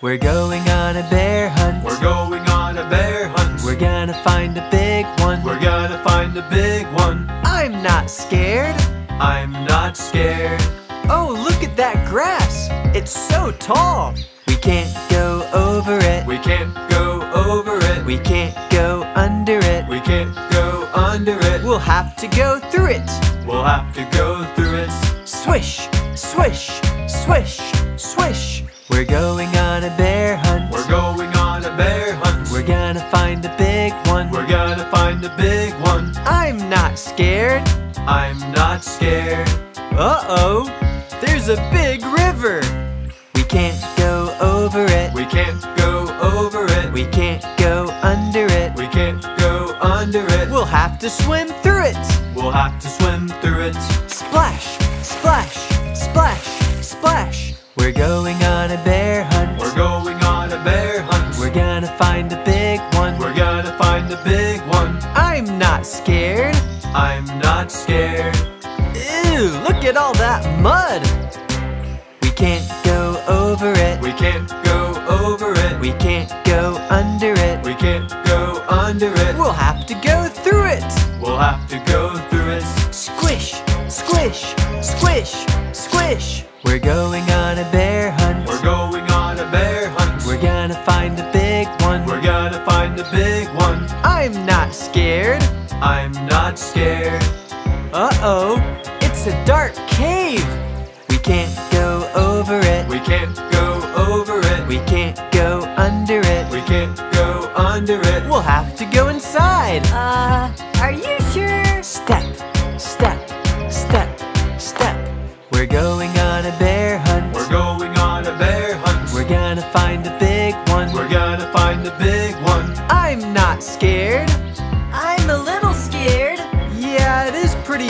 We're going on a bear hunt. We're going on a bear hunt. We're gonna find a big one. We're gonna find a big one. I'm not scared. I'm not scared. Oh, look at that grass. It's so tall. We can't go over it. We can't go over it. We can't go under it. We can't go under it. We'll have to go through it. We'll have to go through it. Swish, swish, swish, swish. We're going on a bear hunt. We're going on a bear hunt. We're gonna find a big one. We're gonna find a big one. I'm not scared. I'm not scared. Uh-oh, there's a big river. We can't go over it. We can't go over it. We can't go under it. We can't go under it. We'll have to swim through it. We'll have to swim through it. Splash, splash, splash, splash. We're going on a bear hunt. We're going on a bear hunt. We're gonna find a big one. We're gonna find a big one. I'm not scared. I'm not scared. Ew, look at all that mud. We can't go over it. We can't go over it. We can't go under it. We can't go under it. We'll have to go through it. We'll have to go through it. Squish, squish, squish, squish. We're going I'm not scared. Uh-oh, it's a dark cave. We can't go over it. We can't go over it. We can't go under it. We can't go under it. We'll have to go inside. Uh,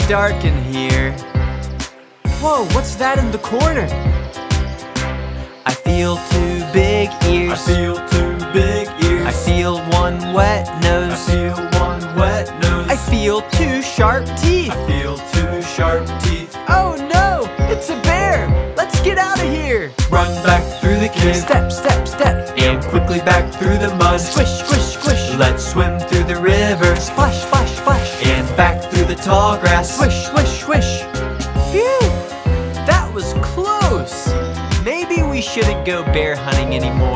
dark in here. Whoa, what's that in the corner? I feel two big ears. I feel two big ears. I feel one wet nose. I feel one wet nose. I feel two sharp teeth. I feel two sharp teeth. Oh no, it's a bear. Let's get out of here. Run back through the cave. Step, step, step. And quickly back through the mud. Squish, grass. Swish, swish, swish. Phew! That was close. Maybe we shouldn't go bear hunting anymore.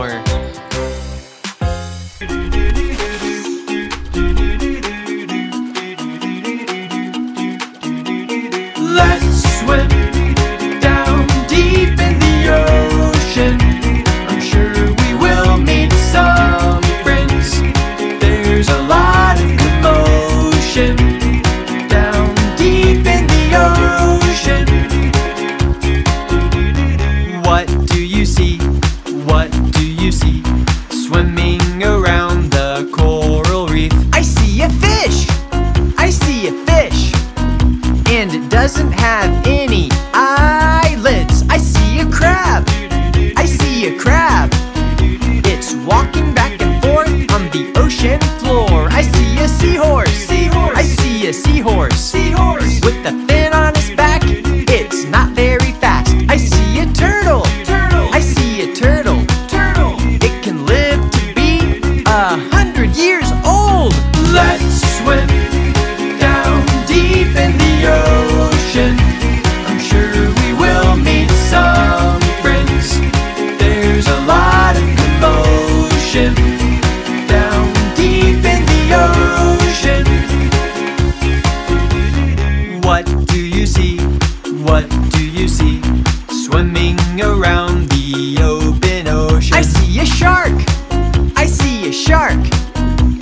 Shark!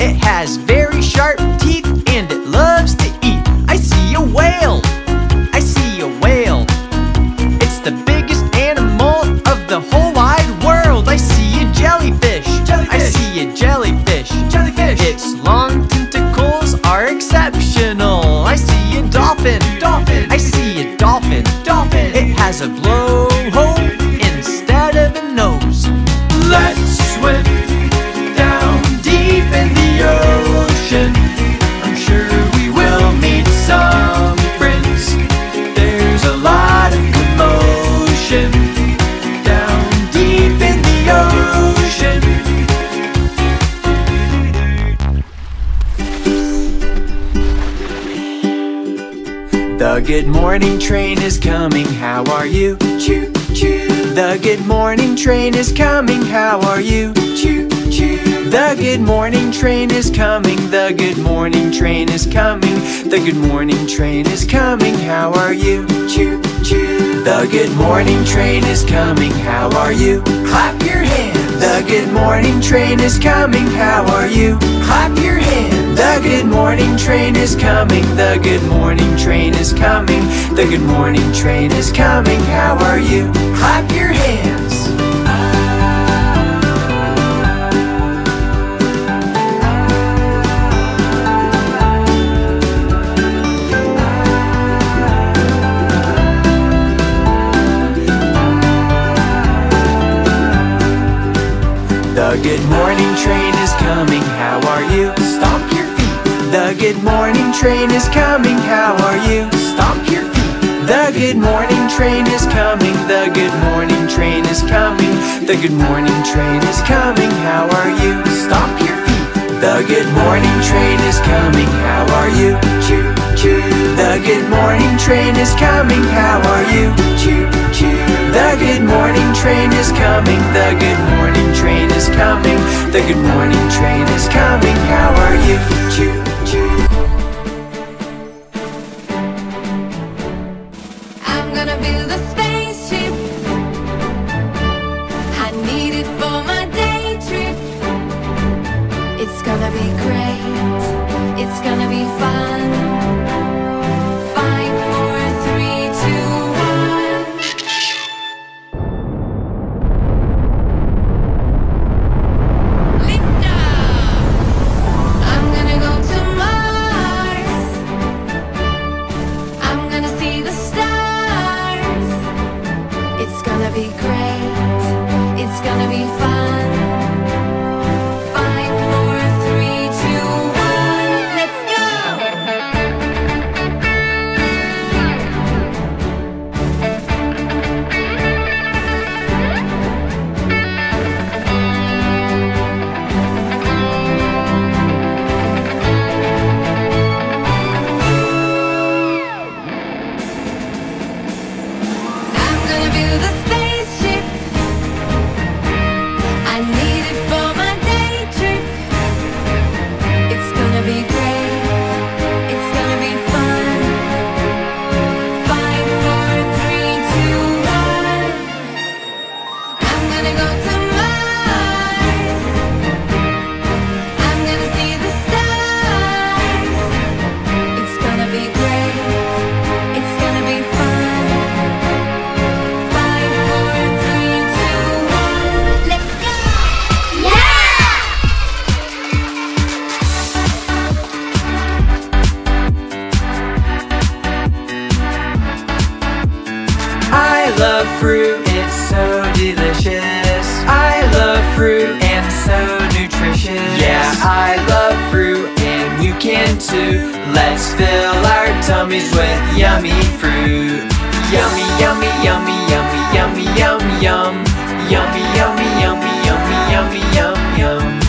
It has very morning train is coming, how are you? Choo choo. The good morning train is coming, how are you? Choo choo. The good morning train is coming, the good morning train is coming. The good morning train is coming, how are you? Choo choo. The good morning train is coming, how are you? Clap your hands. The good morning train is coming, how are you? Clap your hands. The good morning train is coming, the good morning train is coming, the good morning train is coming, how are you? Clap your hands. Good morning train is coming, how are you? Stomp your feet. The good morning train is coming, how are you? Stomp your feet. The good morning train is coming, the good morning train is coming. The good morning train is coming, how are you? Stomp your feet. The good morning train is coming, how are you? Choo choo. The good morning train is coming, how are you? Choo. The good morning train is coming, the good morning train is coming. The good morning train is coming, how are you? Choo choo. I'm gonna build a spaceship. I need it for my day trip. It's gonna be great. It's gonna be fun. Yummy fruit. Yummy, yummy, yummy, yummy, yummy, yum, yum. Yummy, yummy, yummy, yummy, yummy, yum, yum.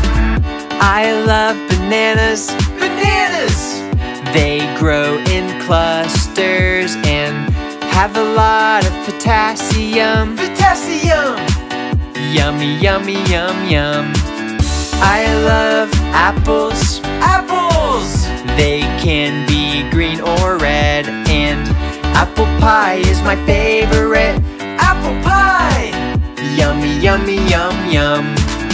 I love bananas. Bananas! They grow in clusters and have a lot of potassium. Potassium! Yummy, yummy, yum, yum. I love apples. Apples! They can be green or red, apple pie is my favorite. Apple pie! Yummy, yummy, yum, yum.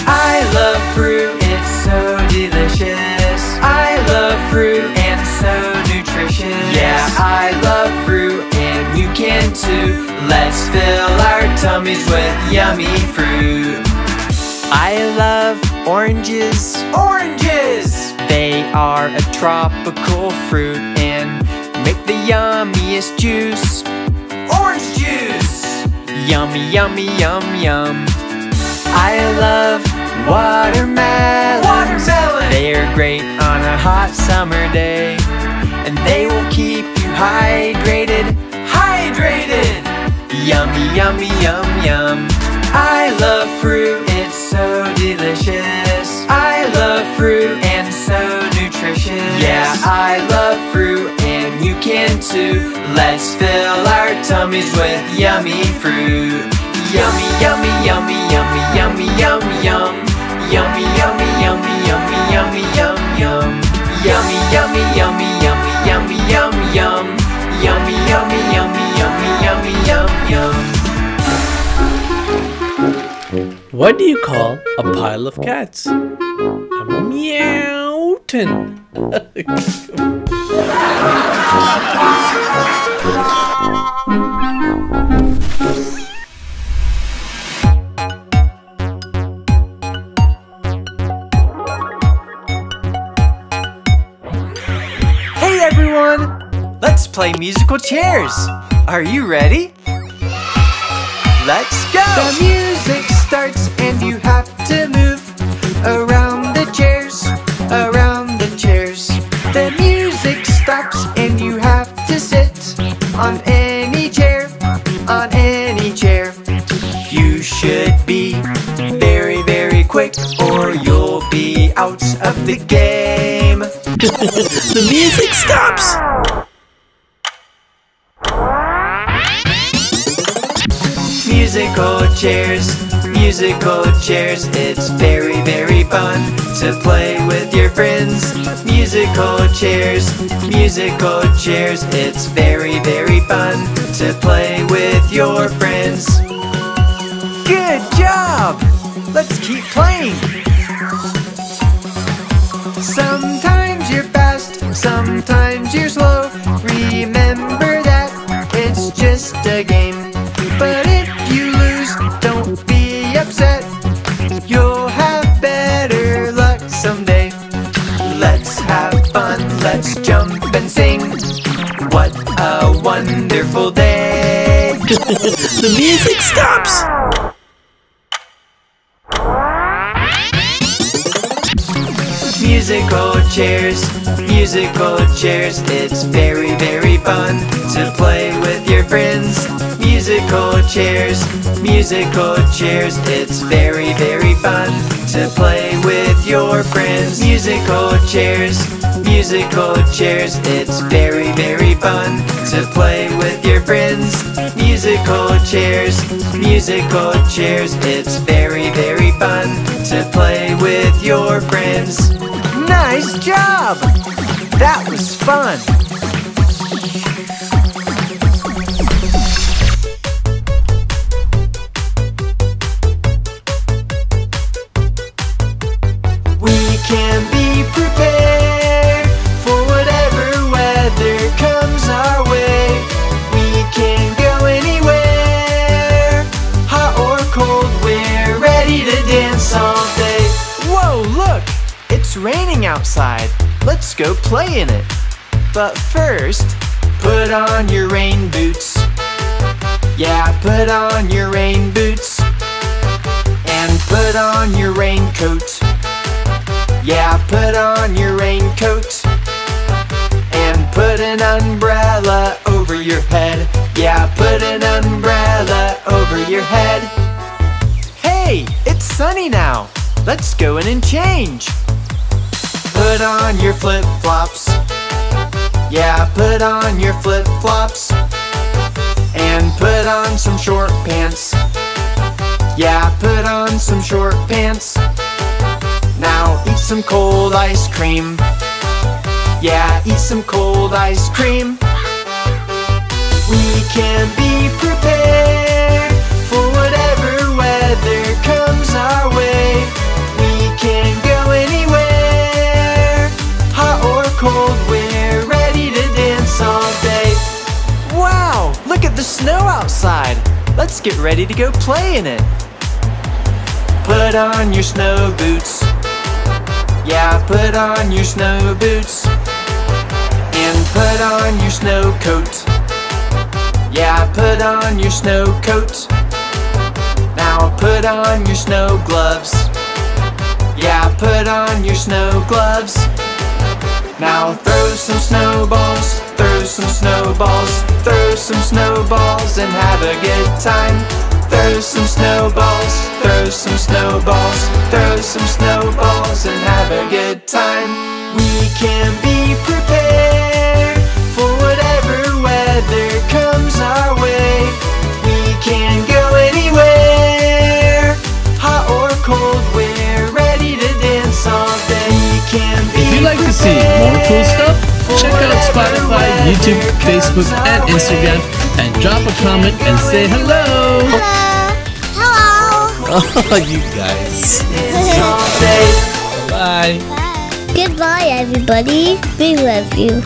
I love fruit, it's so delicious. I love fruit and so nutritious. Yeah, I love fruit and you can too. Let's fill our tummies with yummy fruit. I love oranges. Oranges! They are a tropical fruit and make the yummiest juice. Orange juice! Yummy, yummy, yum, yum. I love watermelons. Watermelon! They're great on a hot summer day. And they will keep you hydrated. Hydrated! Yummy, yummy, yum, yum. I love fruit, it's so delicious. I love fruit and so nutritious. Yeah, I love can too. Let's fill our tummies with yummy fruit. Yummy, yummy, yummy, yummy, yummy, yum, yum. Yummy, yummy, yummy, yummy, yummy, yum, yum. Yummy, yummy, yummy, yummy, yummy, yum, yum. Yummy, yummy, yummy, yummy, yummy, yum, yum. What do you call a pile of cats? A meowton. Hey everyone! Let's play musical chairs. Are you ready? Let's go! The music starts and you have to move out of the game. the music stops. Musical chairs, musical chairs, it's very, very fun to play with your friends. Musical chairs, musical chairs, it's very, very fun to play with your friends. Good job! Let's keep playing! Sometimes you're slow. Remember that it's just a game. But if you lose, don't be upset. You'll have better luck someday. Let's have fun, let's jump and sing. What a wonderful day! the music stops. Musical chairs, musical chairs, it's very, very fun to play with your friends. Musical chairs, musical chairs, it's very, very fun to play with your friends. Musical chairs, musical chairs, it's very, very fun to play with your friends. Musical chairs, musical chairs, it's very, very fun to play with your friends. Nice job! That was fun! Raining outside. Let's go play in it. But first, put on your rain boots. Yeah, put on your rain boots. And put on your raincoat. Yeah, put on your raincoat and put an umbrella over your head. Yeah, put an umbrella over your head. Hey, it's sunny now. Let's go in and change. Put on your flip flops. Yeah, put on your flip flops and put on some short pants. Yeah, put on some short pants. Now eat some cold ice cream. Yeah, eat some cold ice cream. We can be prepared Let's get ready to go play in it. Put on your snow boots. Yeah, put on your snow boots and put on your snow coat. Yeah, put on your snow coat. Now put on your snow gloves. Yeah, put on your snow gloves. Now throw some snowballs, throw some snowballs, throw some snowballs and have a good time. Throw some snowballs, throw some snowballs, throw some snowballs and have a good time. We can be prepared for whatever YouTube, Facebook, and Instagram. And drop a comment and say hello. Hello. Hello. Oh, you guys. Bye. Goodbye, everybody. We love you.